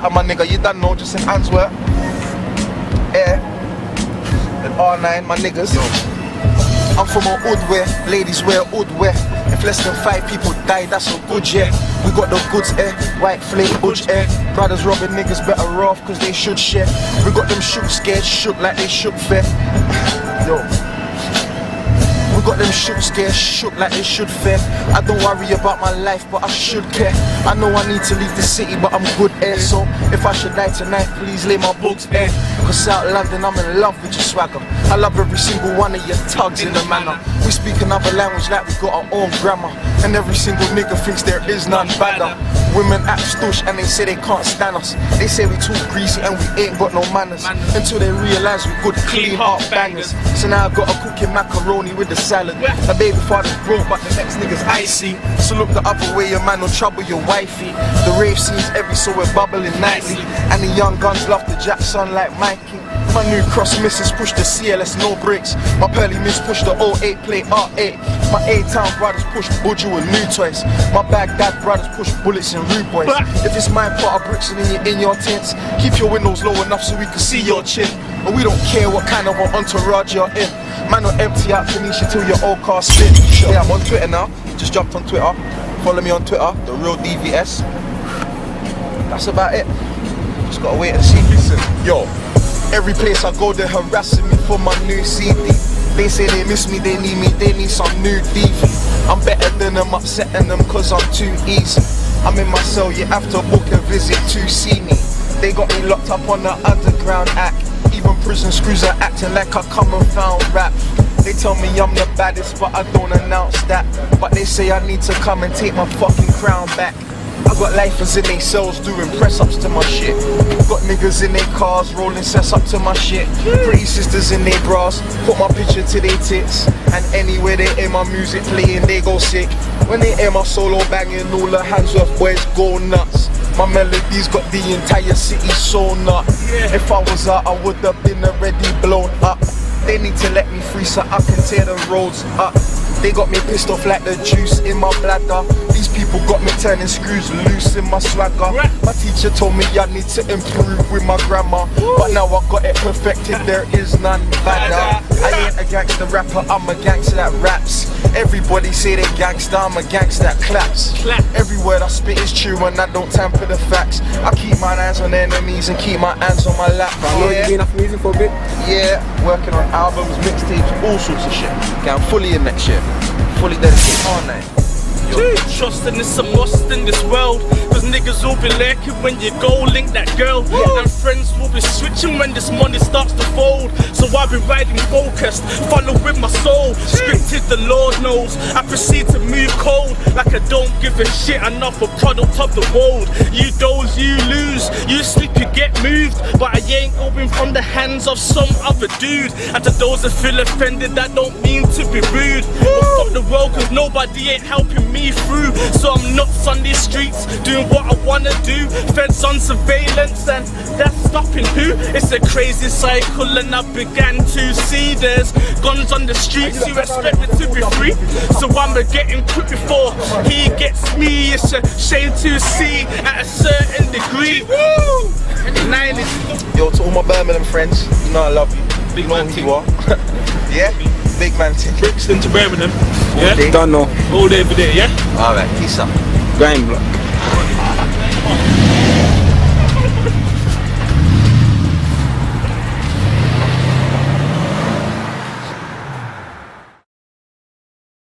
shatter, my nigga. You done know, just in Antwerp. Yeah. And R9, my niggas. I'm from a hood where ladies wear hood wear. If less than five people die, that's a good yeah. We got the goods air, white flame, budge eh. air. Brothers robbing niggas better off cause they should share. We got them shook scared, shook like they shook fair. Yo. We got them shook scared, shook like they should fare. I don't worry about my life, but I should care. I know I need to leave the city, but I'm good air. So if I should die tonight, please lay my books bare. Cause out London, I'm in love with your swagger. I love every single one of your tugs in the manner. We speak another language like we got our own grammar. And every single nigga thinks there is none better. Women act stoosh and they say they can't stand us. They say we too greasy and we ain't got no manners. Until they realize we good clean heart bangers. So now I've got a cooking macaroni with the salad. My baby father's broke, but the next nigga's icy. So look the other way, your man will trouble your wifey. The rave scene's every so we're bubbling nightly. And the young guns love the jack son like Mikey. My New Cross misses push the CLS no brakes. My pearly miss push the 08 plate R8. My A-Town brothers push Buju and new toys. My Baghdad brothers push bullets and rude boys. If it's my pot of bricks in your, in your tents, keep your windows low enough so we can see your chin. And we don't care what kind of an entourage you're in. Man will empty out Tanisha till your old car split. Yeah, I'm on Twitter now. Just jumped on Twitter. Follow me on Twitter, the real DVS. That's about it. Just gotta wait and see. Listen, yo, every place I go, they're harassing me for my new CD. They say they miss me, they need me, they need some new DV. I'm better than them, upsetting them cause I'm too easy. I'm in my cell, you have to book a visit to see me. They got me locked up on the underground act. Even prison screws are acting like I come and found rap. They tell me I'm the baddest, but I don't announce that. But they say I need to come and take my fucking crown back. I got lifers in their cells doing press ups to my shit. Got niggas in their cars rolling sets up to my shit. Pretty sisters in their bras, put my picture to their tits. And anywhere they hear my music playing, they go sick. When they hear my solo banging, all the hands off boys go nuts. My melodies got the entire city so nut. If I was out, I would have been already blown up. They need to let me free so I can tear the roads up. They got me pissed off like the juice in my bladder. These people got me turning screws loose in my swagger. My teacher told me I need to improve with my grammar. But now I got it perfected, there is none badder. I ain't a gangster rapper, I'm a gangster that raps. Everybody say they gangster, I'm a gangster that claps. Every word I spit is true and I don't tamper the facts. I keep my hands on enemies and keep my hands on my lap. You been off music for a bit? Yeah, working on albums, mixtapes, all sorts of shit. Okay, I'm fully in next year. Fully dedicated all night. Trusting is a must in this world. Cause niggas will be lurking when you go link that girl. And friends will be switching when this money starts to fold. So I've been riding focused, follow with my soul. Scripted, the Lord knows. I proceed to move cold like I don't give a shit. Enough a product of the world. You doze, you lose. You sleep, you get moved. But I ain't going from the hands of some other dude. And to those that feel offended, that don't mean to be rude. But fuck the world, cause nobody ain't helping me through. So I'm nuts on these streets, doing what I wanna do. Feds on surveillance, and that's stopping who? It's a crazy cycle, and I began to see there's guns on the streets. You expect me to be free, so I'm getting quick before he gets me. It's a shame to see at a certain degree. Woo! 90s. Yo, to all my Birmingham friends, you know I love you. Big you know man who you are. yeah? Big man team. Brixton to Birmingham. day. Yeah? Don't know. All day every day, yeah? Alright, peace out. Grime Blog.